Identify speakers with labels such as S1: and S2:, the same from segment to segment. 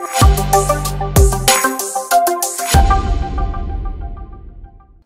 S1: Thank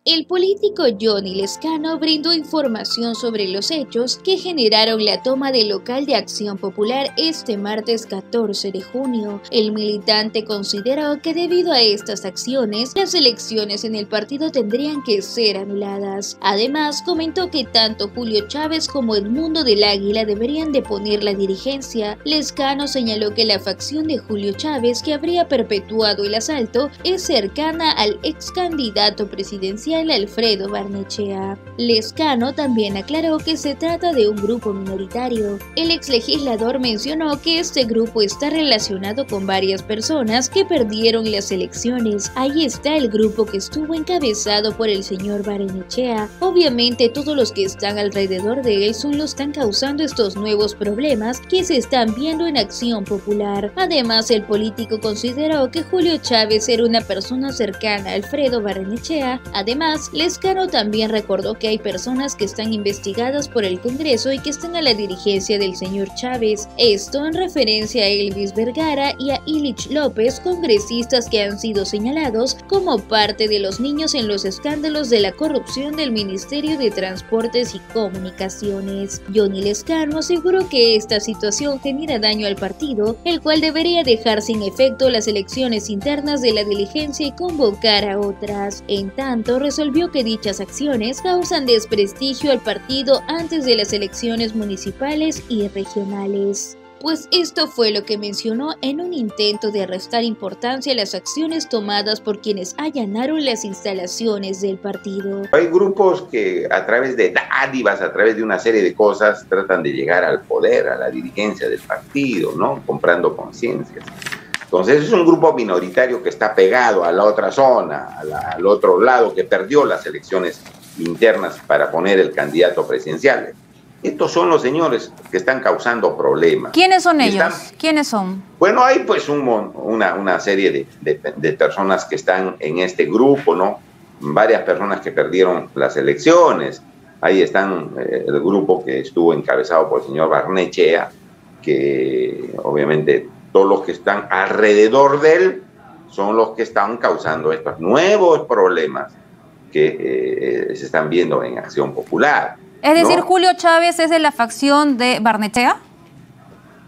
S1: El político Johnny Lescano brindó información sobre los hechos que generaron la toma del local de Acción Popular este martes 14 de junio. El militante consideró que debido a estas acciones, las elecciones en el partido tendrían que ser anuladas. Además, comentó que tanto Julio Chávez como Edmundo del Águila deberían de poner la dirigencia. Lescano señaló que la facción de Julio Chávez que habría perpetuado el asalto es cercana al ex candidato presidencial Alfredo Barnechea. Lescano también aclaró que se trata de un grupo minoritario. El ex legislador mencionó que este grupo está relacionado con varias personas que perdieron las elecciones. Ahí está el grupo que estuvo encabezado por el señor Barnechea. Obviamente todos los que están alrededor de él son los que están causando estos nuevos problemas que se están viendo en acción popular. Además, el político consideró que Julio Chávez era una persona cercana a Alfredo Barnechea. Además, Lescano también recordó que hay personas que están investigadas por el Congreso y que están a la dirigencia del señor Chávez. Esto en referencia a Elvis Vergara y a Illich López, congresistas que han sido señalados como parte de los niños en los escándalos de la corrupción del Ministerio de Transportes y Comunicaciones. Johnny Lescano aseguró que esta situación genera daño al partido, el cual debería dejar sin efecto las elecciones internas de la diligencia y convocar a otras. En tanto, resolvió que dichas acciones causan desprestigio al partido antes de las elecciones municipales y regionales pues esto fue lo que mencionó en un intento de restar importancia a las acciones tomadas por quienes allanaron las instalaciones del partido.
S2: Hay grupos que a través de dádivas, a través de una serie de cosas, tratan de llegar al poder, a la dirigencia del partido, ¿no? Comprando conciencias. Entonces es un grupo minoritario que está pegado a la otra zona, al otro lado, que perdió las elecciones internas para poner el candidato presidencial. Estos son los señores que están causando problemas.
S3: ¿Quiénes son ellos? ¿Quiénes son?
S2: Bueno, hay pues una, una, serie de, de, personas que están en este grupo, ¿no? Varias personas que perdieron las elecciones. Ahí están eh, el grupo que estuvo encabezado por el señor Barnechea, que obviamente todos los que están alrededor de él son los que están causando estos nuevos problemas que eh, se están viendo en Acción Popular.
S3: Es decir, Julio Chávez es de la facción de Barnechea.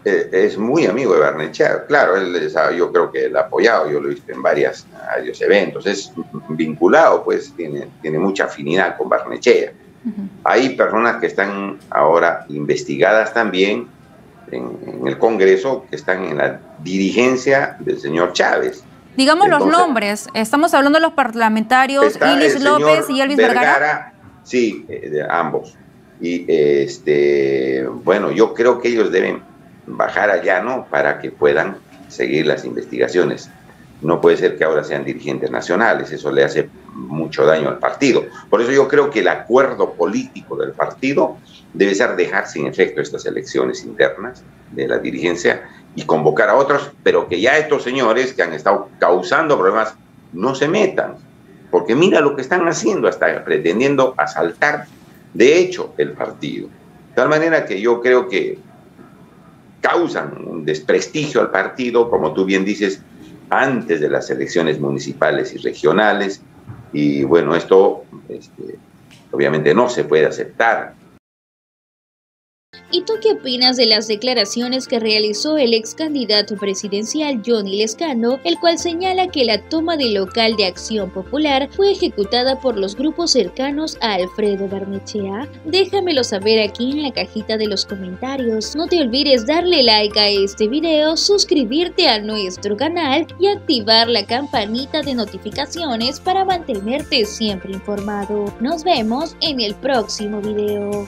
S2: Eh, es muy amigo de Barnechea, claro, él, yo creo que él ha apoyado, yo lo he visto en varias, varios eventos, es vinculado, pues tiene, tiene mucha afinidad con Barnechea. Hay personas que están ahora investigadas también en, el Congreso que están en la dirigencia del señor Chávez.
S3: Digamos los nombres, estamos hablando de los parlamentarios Ilis López y Elvis Vergara.
S2: Sí, eh, de ambos. Y este, bueno, yo creo que ellos deben bajar allá, ¿no? Para que puedan seguir las investigaciones. No puede ser que ahora sean dirigentes nacionales, eso le hace mucho daño al partido. Por eso yo creo que el acuerdo político del partido debe ser dejar sin efecto estas elecciones internas de la dirigencia y convocar a otros, pero que ya estos señores que han estado causando problemas no se metan, porque mira lo que están haciendo, hasta pretendiendo asaltar, de hecho, el partido. De tal manera que yo creo que causan un desprestigio al partido, como tú bien dices, antes de las elecciones municipales y regionales, y bueno, esto este, obviamente no se puede aceptar.
S1: ¿Y tú qué opinas de las declaraciones que realizó el ex candidato presidencial Johnny Lescano, el cual señala que la toma del local de Acción Popular fue ejecutada por los grupos cercanos a Alfredo Barnechea? Déjamelo saber aquí en la cajita de los comentarios. No te olvides darle like a este video, suscribirte a nuestro canal y activar la campanita de notificaciones para mantenerte siempre informado. Nos vemos en el próximo video.